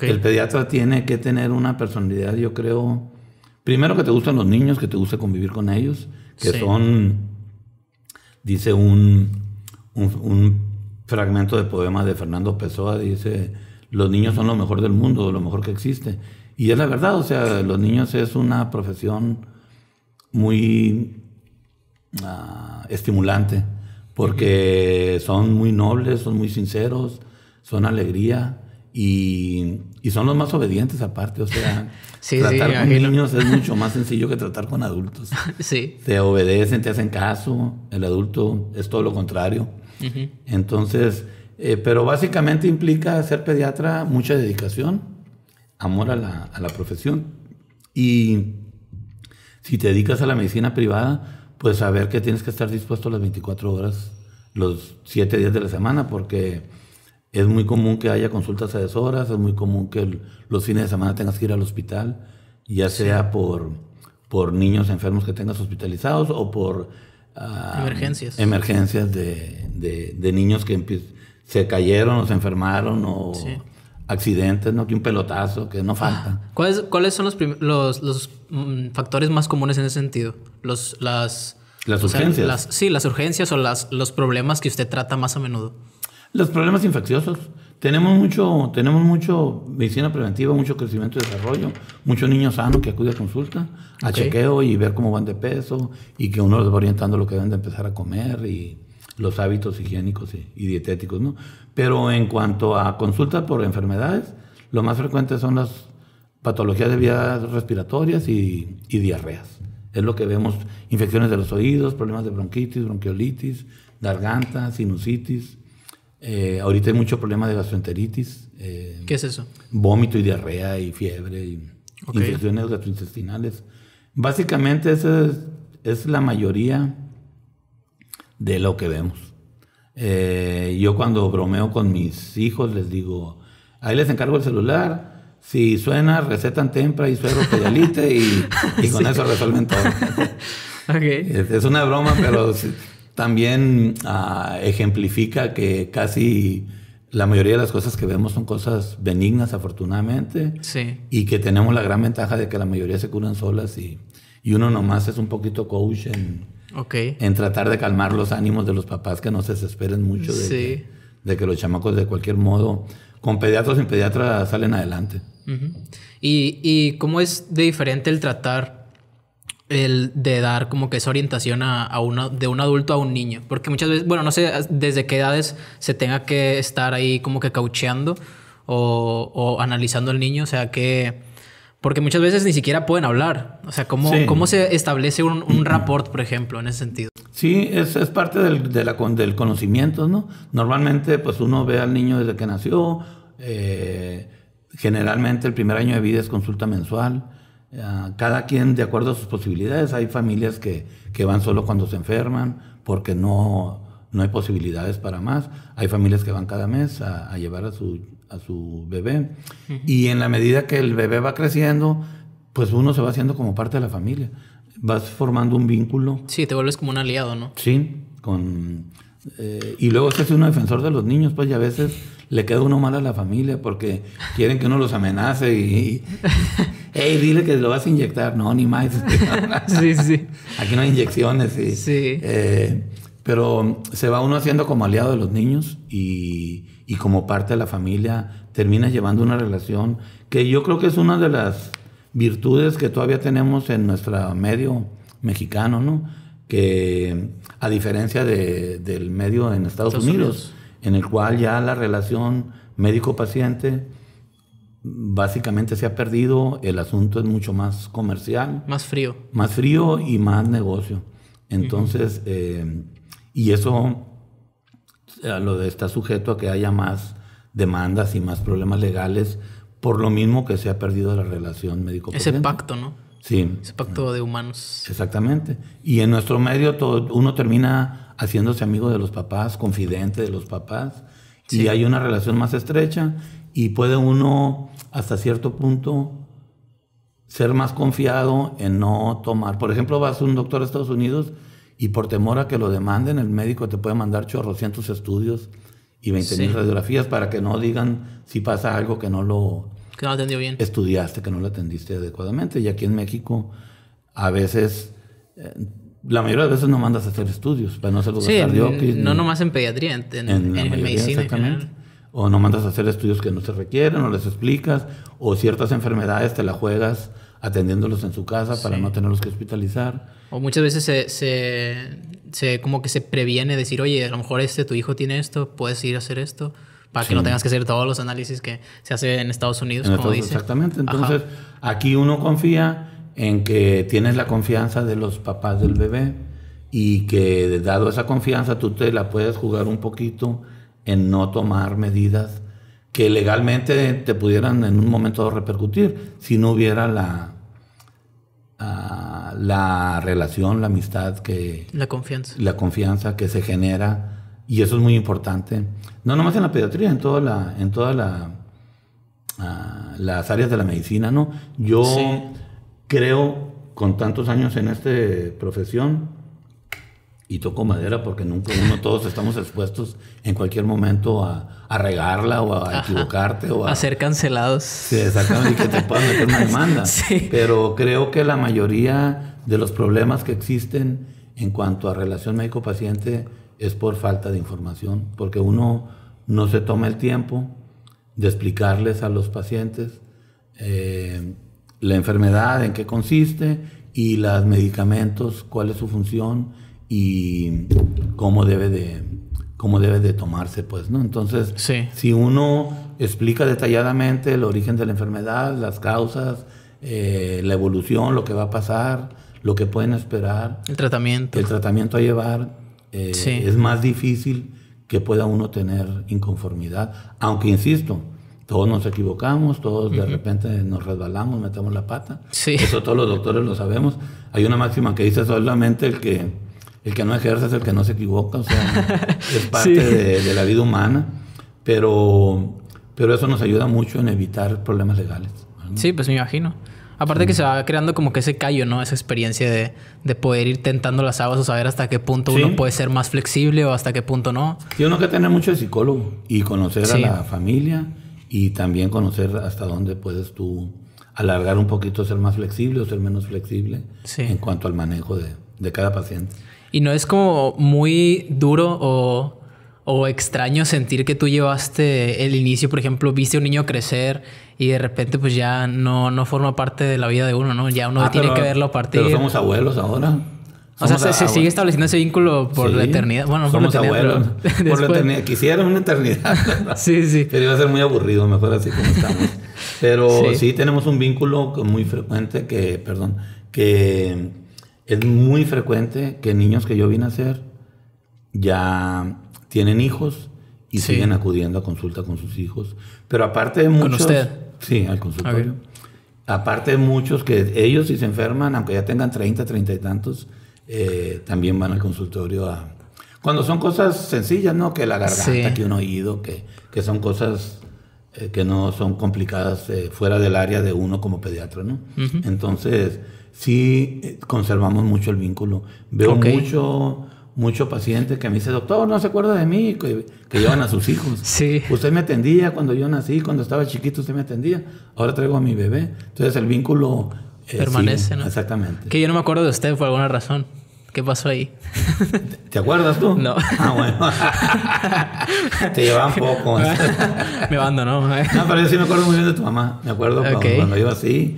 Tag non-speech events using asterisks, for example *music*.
El pediatra tiene que tener una personalidad, yo creo, primero que te gustan los niños, que te guste convivir con ellos, que son, dice un, un, fragmento de poema de Fernando Pessoa, dice, los niños son lo mejor del mundo, lo mejor que existe. Y es la verdad, o sea, los niños es una profesión muy ah, estimulante, porque son muy nobles, son muy sinceros, son alegría y, son los más obedientes aparte. O sea, *laughs* tratar con niños es mucho *laughs* más sencillo que tratar con adultos. *laughs* sí. Te obedecen, te hacen caso. El adulto es todo lo contrario. Entonces, eh, pero básicamente implica ser pediatra mucha dedicación, amor a la, a la profesión. Y si te dedicas a la medicina privada, pues saber que tienes que estar dispuesto las 24 horas, los 7 días de la semana, porque es muy común que haya consultas a deshoras, es muy común que los fines de semana tengas que ir al hospital, ya sea por, por niños enfermos que tengas hospitalizados o por ah, emergencias, emergencias de, de, niños que se cayeron o se enfermaron o accidentes, ¿no? que un pelotazo, que no falta. ¿Cuáles, ¿Cuáles son los, los, los mm, factores más comunes en ese sentido? Los, las, las urgencias. sí, las urgencias o las, los problemas que usted trata más a menudo. Los problemas infecciosos. Tenemos mucho, tenemos mucho medicina preventiva, mucho crecimiento y desarrollo, mucho niño sano que acude a consulta, a chequeo y ver cómo van de peso y que uno les va orientando lo que deben de empezar a comer y los hábitos higiénicos y, dietéticos, ¿no? Pero en cuanto a consultas por enfermedades, lo más frecuente son las patologías de vías respiratorias y, y diarreas. Es lo que vemos, infecciones de los oídos, problemas de bronquitis, bronquiolitis, garganta, sinusitis, eh, ahorita hay mucho problema de gastroenteritis. Eh, ¿Qué es eso? Vómito y diarrea y fiebre y infecciones gastrointestinales. Básicamente esa es, la mayoría de lo que vemos. Eh, yo cuando bromeo con mis hijos les digo, ahí les encargo el celular, si suena, recetan tempra y suero pedialite y, y *laughs* con eso resuelven todo. *laughs* es, una broma, pero también ah, ejemplifica que casi la mayoría de las cosas que vemos son cosas benignas, afortunadamente. Sí. Y que tenemos la gran ventaja de que la mayoría se curan solas y, y uno nomás es un poquito coach en, en tratar de calmar los ánimos de los papás que no se desesperen mucho de, que, de que los chamacos de cualquier modo, con pediatras o sin pediatra, salen adelante. ¿Y, ¿Y cómo es de diferente el tratar el de dar como que esa orientación a, a uno, de un adulto a un niño. Porque muchas veces, bueno, no sé desde qué edades se tenga que estar ahí como que caucheando o, o analizando al niño. O sea, que... Porque muchas veces ni siquiera pueden hablar. O sea, ¿cómo, ¿cómo se establece un, un rapport, por ejemplo, en ese sentido? Sí, es, es parte del, de la, del conocimiento, ¿no? Normalmente, pues uno ve al niño desde que nació. Eh, generalmente el primer año de vida es consulta mensual. Ah, cada quien de acuerdo a sus posibilidades. Hay familias que, que, van solo cuando se enferman porque no, no hay posibilidades para más. Hay familias que van cada mes a, llevar a su, a su bebé. Y en la medida que el bebé va creciendo, pues uno se va haciendo como parte de la familia. Vas formando un vínculo. Sí, te vuelves como un aliado, ¿no? Sí, con... Eh, y luego hace uno defensor de los niños, pues y a veces le queda uno mal a la familia porque quieren que uno los amenace y, hey, *laughs* dile que lo vas a inyectar. No, ni más. *laughs* sí, sí. Aquí no hay inyecciones. sí. Eh, pero se va uno haciendo como aliado de los niños y, y como parte de la familia termina llevando una relación que yo creo que es una de las virtudes que todavía tenemos en nuestro medio mexicano, ¿no? Que a diferencia de, del medio en Estados, Unidos en el cual ya la relación médico-paciente básicamente se ha perdido, el asunto es mucho más comercial. Más frío. Más frío y más negocio. Entonces, eh, y eso lo de, está sujeto a que haya más demandas y más problemas legales por lo mismo que se ha perdido la relación médico-paciente. Ese pacto, ¿no? Sí. Ese pacto de humanos. Exactamente. Y en nuestro medio todo, uno termina haciéndose amigo de los papás, confidente de los papás, y hay una relación más estrecha y puede uno hasta cierto punto ser más confiado en no tomar. Por ejemplo, vas a un doctor a Estados Unidos y por temor a que lo demanden, el médico te puede mandar chorrocientos estudios y 20 mil radiografías para que no digan si pasa algo que no lo Que no lo atendió bien. Estudiaste, que no lo atendiste adecuadamente. Y aquí en México, a veces, eh, la mayoría de veces no mandas a hacer estudios para no hacer los Sí, no ni- nomás en pediatría, en, en, en, la en mayoría, medicina en exactamente. O no mandas a hacer estudios que no se requieren, o les explicas, o ciertas enfermedades te la juegas atendiéndolos en su casa para Sí. no tenerlos que hospitalizar. O muchas veces se, se, se- como que se previene decir, oye, a lo mejor este tu hijo tiene esto, puedes ir a hacer esto, para que no tengas que hacer todos los análisis que se hace en Estados Unidos, En como Estados- dice. Exactamente. Ajá. Entonces, aquí uno confía en que tienes la confianza de los papás del bebé y que dado esa confianza tú te la puedes jugar un poquito en no tomar medidas que legalmente te pudieran en un momento repercutir si no hubiera la, ah, la relación, la amistad que, La confianza. la confianza que se genera y eso es muy importante no nomás en la pediatría en toda la en toda la ah, las áreas de la medicina no yo Sí. creo con tantos años en esta profesión y toco madera porque nunca uno todos estamos expuestos en cualquier momento a, a regarla o a Ajá. equivocarte o a, A ser cancelados. Sí, exactamente, y que te puedan meter una *laughs* demanda. Sí. Pero creo que la mayoría de los problemas que existen en cuanto a relación médico-paciente es por falta de información, porque uno no se toma el tiempo de explicarles a los pacientes eh, la enfermedad, en qué consiste y los medicamentos, cuál es su función y cómo debe de, cómo debe de tomarse, pues, ¿no? Entonces, Sí. si uno explica detalladamente el origen de la enfermedad, las causas, eh, la evolución, lo que va a pasar, lo que pueden esperar, El tratamiento. el tratamiento a llevar, eh, Sí. es más difícil que pueda uno tener inconformidad. Aunque, insisto, todos nos equivocamos, todos de repente nos resbalamos, metemos la pata. Sí. Eso todos los doctores lo sabemos. Hay una máxima que dice solamente el que, el que no ejerce es el que no se equivoca. O sea, *laughs* es parte Sí. de, de la vida humana. Pero, pero eso nos ayuda mucho en evitar problemas legales. ¿no? Sí, pues me imagino. Aparte que se va creando como que ese callo, ¿no? Esa experiencia de, de poder ir tentando las aguas o saber hasta qué punto Sí. uno puede ser más flexible o hasta qué punto no. Tiene uno que tener mucho de psicólogo y conocer Sí. a la familia y también conocer hasta dónde puedes tú alargar un poquito, ser más flexible o ser menos flexible Sí. en cuanto al manejo de, de cada paciente. Y no es como muy duro o, o extraño sentir que tú llevaste el inicio, por ejemplo, viste a un niño crecer y de repente pues ya no, no forma parte de la vida de uno, ¿no? Ya uno Ah, tiene pero- que verlo a partir. Pero somos abuelos ahora. o sea, Somos se, sigue estableciendo ese vínculo por la eternidad. Bueno, no por la somos eternidad, abuelos. pero Por la eternidad. Quisiera una eternidad. *laughs* Sí, sí. Pero iba a ser muy aburrido, mejor así como estamos. Pero Sí. sí. tenemos un vínculo muy frecuente que, perdón, que es muy frecuente que niños que yo vine a hacer ya tienen hijos y Sí. siguen acudiendo a consulta con sus hijos. Pero aparte de muchos... usted? Sí, al consultorio. Aparte de muchos que ellos si se enferman, aunque ya tengan 30, 30 y tantos, eh, también van al consultorio a... Cuando son cosas sencillas, ¿no? Que la garganta, Sí. que un oído, que, que son cosas eh, que no son complicadas eh, fuera del área de uno como pediatra, ¿no? Entonces, sí eh, conservamos mucho el vínculo. Veo mucho, mucho paciente que me dice, doctor, no se acuerda de mí, que, que llevan a sus hijos. *laughs* Sí. Usted me atendía cuando yo nací, cuando estaba chiquito, usted me atendía. Ahora traigo a mi bebé. Entonces el vínculo eh, Permanece. ¿no? Exactamente. Que yo no me acuerdo de usted por alguna razón. ¿Qué pasó ahí? *laughs* ¿Te acuerdas tú? No. Ah, bueno. *laughs* Te llevaban poco. me abandonó. no, pero yo sí me acuerdo muy bien de tu mamá. Me acuerdo cuando- cuando iba así.